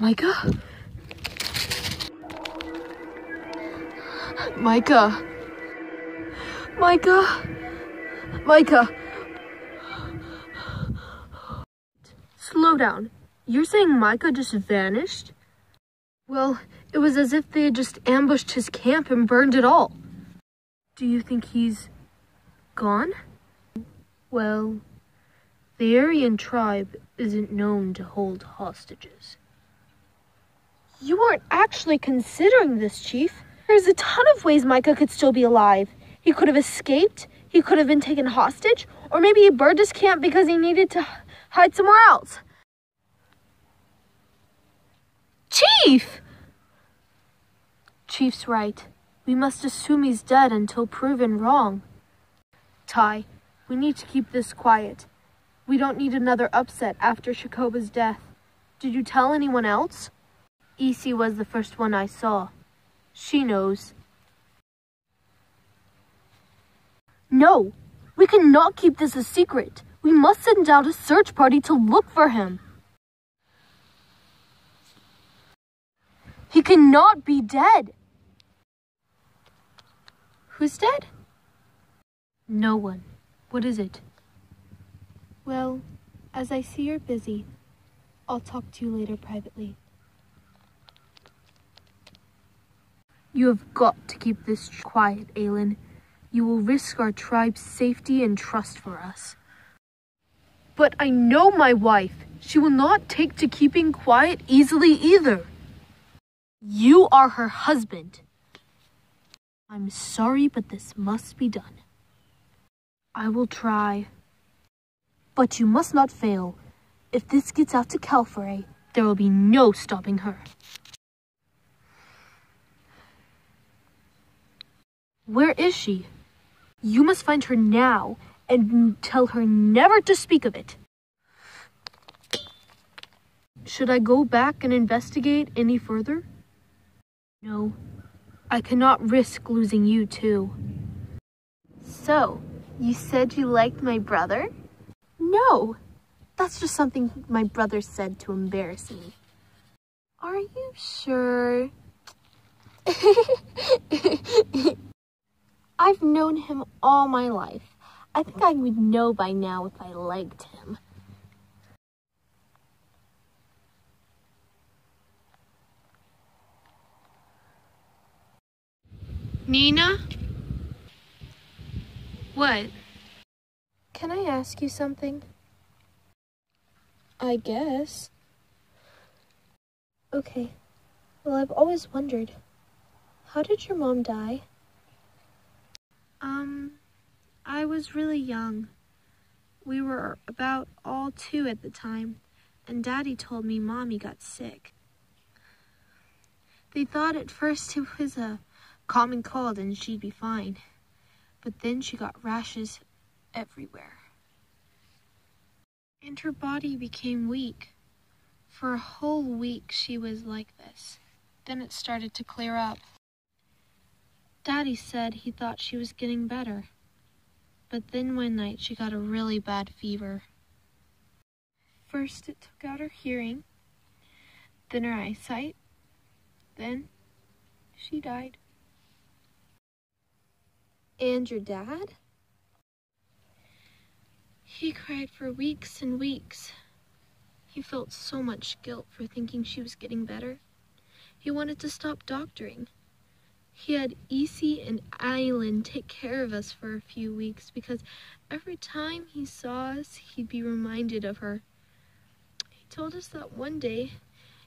Micah? Micah. Micah. Micah. Slow down. You're saying Micah just vanished? Well, it was as if they had just ambushed his camp and burned it all. Do you think he's gone? Well, the Aryan tribe isn't known to hold hostages. You aren't actually considering this, Chief. There's a ton of ways Micah could still be alive. He could have escaped, he could have been taken hostage, or maybe he burned his camp because he needed to hide somewhere else. Chief! Chief's right. We must assume he's dead until proven wrong. Ty, we need to keep this quiet. We don't need another upset after Shakoba's death. Did you tell anyone else? Isi was the first one I saw. She knows. No, we cannot keep this a secret. We must send out a search party to look for him. He cannot be dead. Who's dead? No one. What is it? Well, as I see you're busy, I'll talk to you later privately. You have got to keep this quiet, Aelin. You will risk our tribe's safety and trust for us. But I know my wife. She will not take to keeping quiet easily either. You are her husband. I'm sorry, but this must be done. I will try. But you must not fail. If this gets out to Calfrey, there will be no stopping her. Where is she? You must find her now and tell her never to speak of it. Should I go back and investigate any further? No, I cannot risk losing you too. So, you said you liked my brother? No, that's just something my brother said to embarrass me. Are you sure? I've known him all my life. I think I would know by now if I liked him. Nina? What? Can I ask you something? I guess. Okay. Well, I've always wondered. How did your mom die? Um, I was really young. We were about all two at the time, and Daddy told me Mommy got sick. They thought at first it was a common cold and she'd be fine, but then she got rashes everywhere. And her body became weak. For a whole week she was like this. Then it started to clear up. Daddy said he thought she was getting better. But then one night she got a really bad fever. First it took out her hearing, then her eyesight, then she died. And your dad? He cried for weeks and weeks. He felt so much guilt for thinking she was getting better. He wanted to stop doctoring. He had Isi and Island take care of us for a few weeks because every time he saw us, he'd be reminded of her. He told us that one day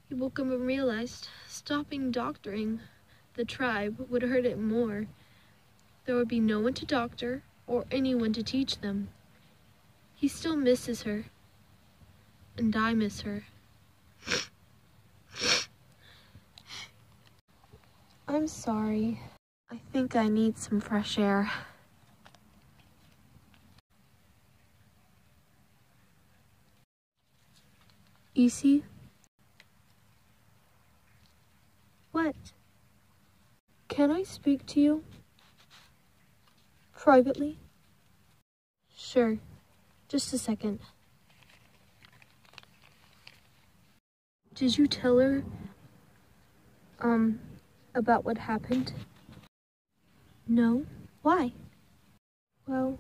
he woke up and realized stopping doctoring the tribe would hurt it more. There would be no one to doctor or anyone to teach them. He still misses her, and I miss her. I'm sorry. I think I need some fresh air. Isi? What? Can I speak to you? Privately? Sure. Just a second. Did you tell her, um, about what happened? No. Why? Well,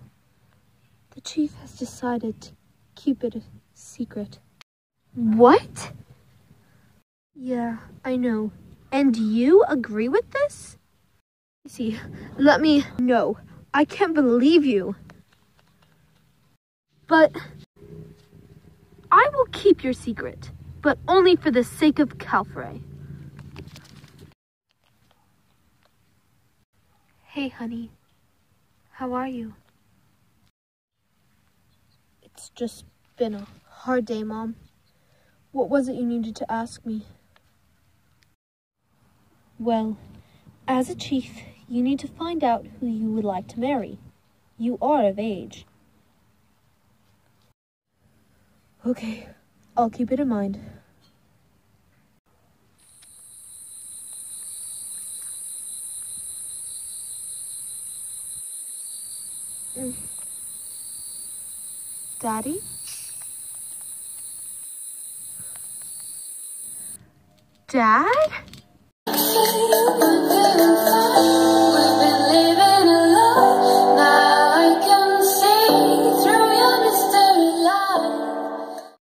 the chief has decided to keep it a secret. What? Yeah, I know. And you agree with this? See, let me know. I can't believe you. But I will keep your secret, but only for the sake of Calfrey. Hey, honey. How are you? It's just been a hard day, Mom. What was it you needed to ask me? Well, as a chief, you need to find out who you would like to marry. You are of age. Okay, I'll keep it in mind. Daddy? Dad?